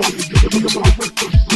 marry you.